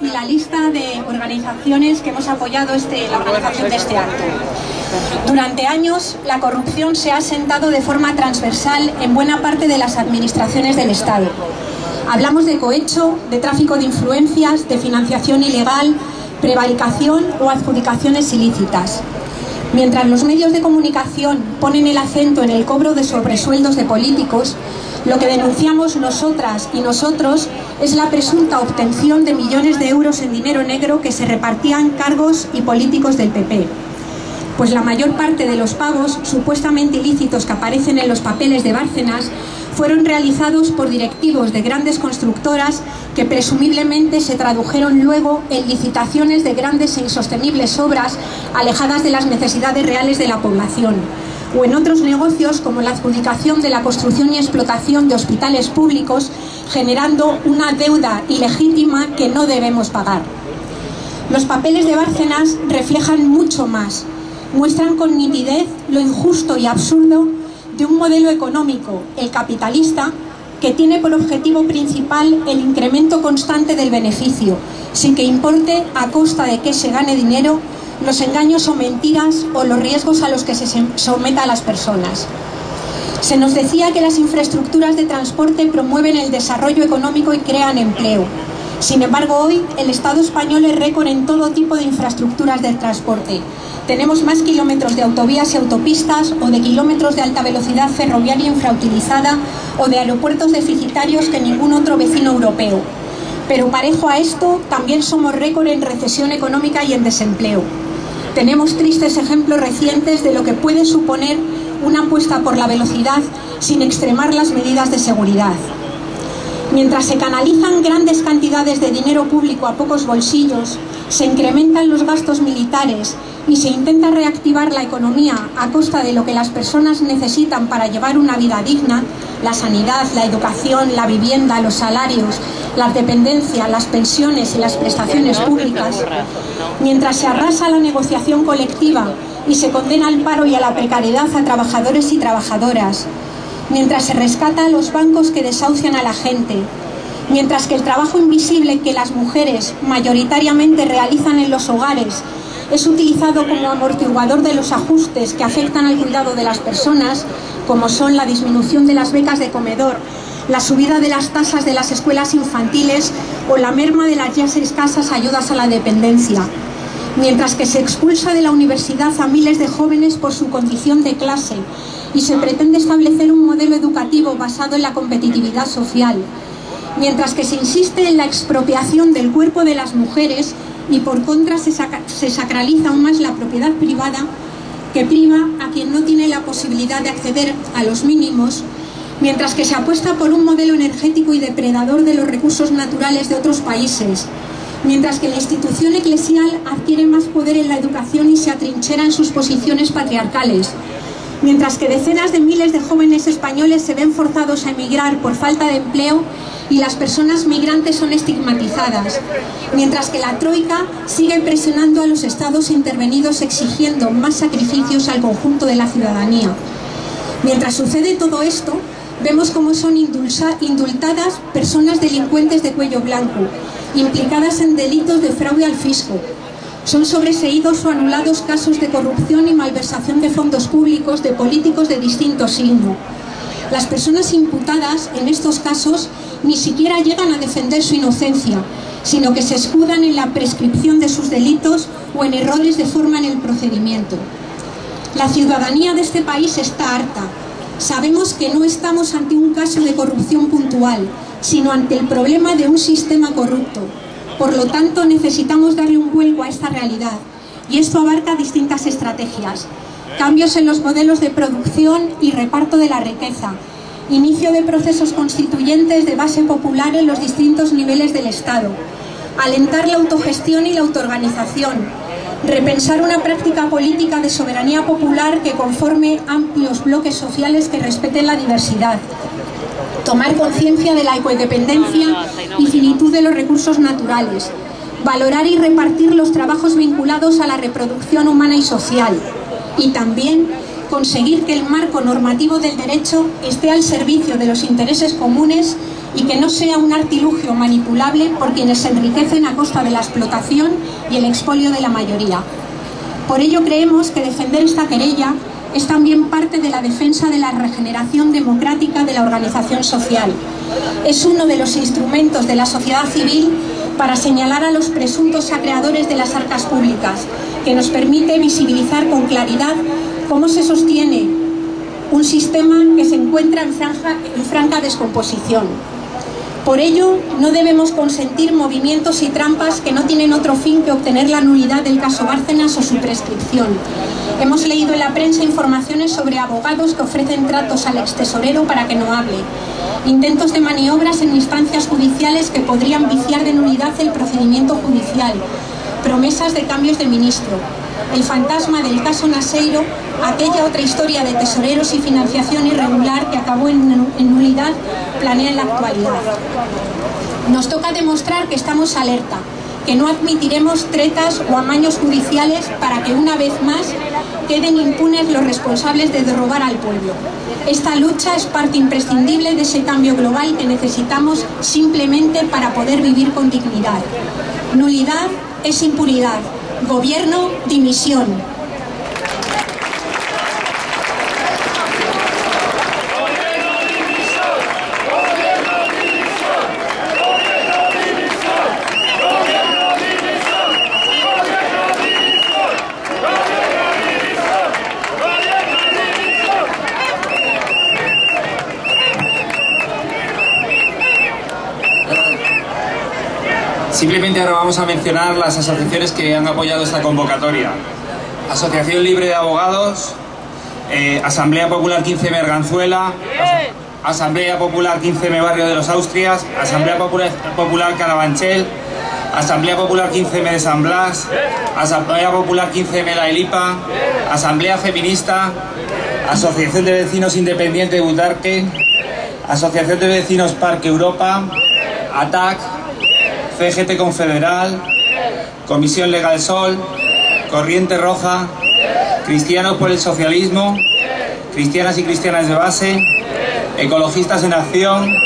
y la lista de organizaciones que hemos apoyado este, la organización de este acto. Durante años, la corrupción se ha asentado de forma transversal en buena parte de las administraciones del Estado. Hablamos de cohecho, de tráfico de influencias, de financiación ilegal, prevaricación o adjudicaciones ilícitas. Mientras los medios de comunicación ponen el acento en el cobro de sobresueldos de políticos, lo que denunciamos nosotras y nosotros es la presunta obtención de millones de euros en dinero negro que se repartían cargos y políticos del PP. Pues la mayor parte de los pagos supuestamente ilícitos que aparecen en los papeles de Bárcenas fueron realizados por directivos de grandes constructoras que presumiblemente se tradujeron luego en licitaciones de grandes e insostenibles obras alejadas de las necesidades reales de la población o en otros negocios como la adjudicación de la construcción y explotación de hospitales públicos, generando una deuda ilegítima que no debemos pagar. Los papeles de Bárcenas reflejan mucho más, muestran con nitidez lo injusto y absurdo de un modelo económico, el capitalista, que tiene por objetivo principal el incremento constante del beneficio, sin que importe a costa de que se gane dinero los engaños o mentiras o los riesgos a los que se someta a las personas. Se nos decía que las infraestructuras de transporte promueven el desarrollo económico y crean empleo. Sin embargo, hoy el Estado español es récord en todo tipo de infraestructuras del transporte. Tenemos más kilómetros de autovías y autopistas o de kilómetros de alta velocidad ferroviaria infrautilizada o de aeropuertos deficitarios que ningún otro vecino europeo. Pero parejo a esto, también somos récord en recesión económica y en desempleo. Tenemos tristes ejemplos recientes de lo que puede suponer una apuesta por la velocidad sin extremar las medidas de seguridad. Mientras se canalizan grandes cantidades de dinero público a pocos bolsillos, se incrementan los gastos militares y se intenta reactivar la economía a costa de lo que las personas necesitan para llevar una vida digna, la sanidad, la educación, la vivienda, los salarios, la dependencia, las pensiones y las prestaciones públicas, mientras se arrasa la negociación colectiva y se condena al paro y a la precariedad a trabajadores y trabajadoras, mientras se rescata a los bancos que desahucian a la gente, mientras que el trabajo invisible que las mujeres mayoritariamente realizan en los hogares es utilizado como amortiguador de los ajustes que afectan al cuidado de las personas, como son la disminución de las becas de comedor, la subida de las tasas de las escuelas infantiles o la merma de las ya escasas ayudas a la dependencia. Mientras que se expulsa de la universidad a miles de jóvenes por su condición de clase y se pretende establecer un modelo educativo basado en la competitividad social, mientras que se insiste en la expropiación del cuerpo de las mujeres y por contra se, se, sacraliza aún más la propiedad privada que priva a quien no tiene la posibilidad de acceder a los mínimos, mientras que se apuesta por un modelo energético y depredador de los recursos naturales de otros países, mientras que la institución eclesial adquiere más poder en la educación y se atrinchera en sus posiciones patriarcales, mientras que decenas de miles de jóvenes españoles se ven forzados a emigrar por falta de empleo y las personas migrantes son estigmatizadas, mientras que la Troika sigue presionando a los estados intervenidos exigiendo más sacrificios al conjunto de la ciudadanía. Mientras sucede todo esto, vemos cómo son indultadas personas delincuentes de cuello blanco, implicadas en delitos de fraude al fisco, son sobreseídos o anulados casos de corrupción y malversación de fondos públicos de políticos de distinto signo. Las personas imputadas en estos casos ni siquiera llegan a defender su inocencia, sino que se escudan en la prescripción de sus delitos o en errores de forma en el procedimiento. La ciudadanía de este país está harta. Sabemos que no estamos ante un caso de corrupción puntual, sino ante el problema de un sistema corrupto, por lo tanto, necesitamos darle un vuelco a esta realidad. Y esto abarca distintas estrategias. Cambios en los modelos de producción y reparto de la riqueza, inicio de procesos constituyentes de base popular en los distintos niveles del Estado, alentar la autogestión y la autoorganización, repensar una práctica política de soberanía popular que conforme amplios bloques sociales que respeten la diversidad, tomar conciencia de la ecodependencia y finitud de los recursos naturales, valorar y repartir los trabajos vinculados a la reproducción humana y social, y también conseguir que el marco normativo del derecho esté al servicio de los intereses comunes y que no sea un artilugio manipulable por quienes se enriquecen a costa de la explotación y el expolio de la mayoría. Por ello creemos que defender esta querella es también parte de la defensa de la regeneración democrática de la organización social. Es uno de los instrumentos de la sociedad civil para señalar a los presuntos acreedores de las arcas públicas, que nos permite visibilizar con claridad cómo se sostiene un sistema que se encuentra en, en franca descomposición. Por ello, no debemos consentir movimientos y trampas que no tienen otro fin que obtener la nulidad del caso Bárcenas o su prescripción. Hemos leído en la prensa informaciones sobre abogados que ofrecen tratos al extesorero para que no hable, intentos de maniobras en instancias judiciales que podrían viciar de nulidad el procedimiento judicial, promesas de cambios de ministro, el fantasma del caso Naseiro, aquella otra historia de tesoreros y financiación irregular que acabó en, nulidad, planea en la actualidad. Nos toca demostrar que estamos alerta, que no admitiremos tretas o amaños judiciales para que una vez más queden impunes los responsables de derrobar al pueblo. Esta lucha es parte imprescindible de ese cambio global que necesitamos simplemente para poder vivir con dignidad. Nulidad es impunidad, Gobierno, dimisión. Simplemente ahora vamos a mencionar las asociaciones que han apoyado esta convocatoria. Asociación Libre de Abogados, eh, Asamblea Popular 15M Merganzuela, Asamblea Popular 15M Barrio de los Austrias, Asamblea Popular, Popular Carabanchel, Asamblea Popular 15M de San Blas, Asamblea Popular 15M La Elipa, Asamblea Feminista, Asociación de Vecinos Independiente de Butarque, Asociación de Vecinos Parque Europa, ATAC, CGT Confederal, Comisión Legal Sol, Corriente Roja, Cristianos por el Socialismo, Cristianas y Cristianas de Base, Ecologistas en Acción,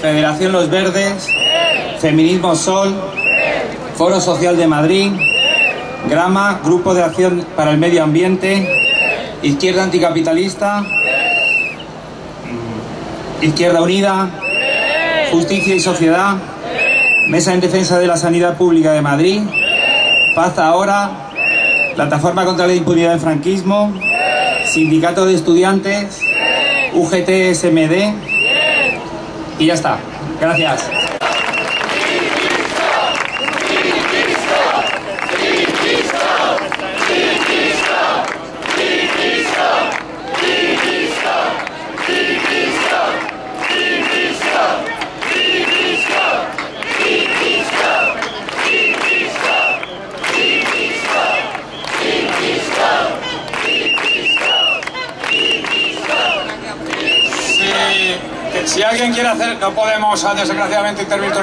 Federación Los Verdes, Feminismo Sol, Foro Social de Madrid, Grama, Grupo de Acción para el Medio Ambiente, Izquierda Anticapitalista, Izquierda Unida, Justicia y Sociedad, Mesa en Defensa de la Sanidad Pública de Madrid, Paz Ahora, Plataforma contra la Impunidad del Franquismo, Sindicato de Estudiantes, UGT SMD y ya está. Gracias. No podemos desgraciadamente intervenir todo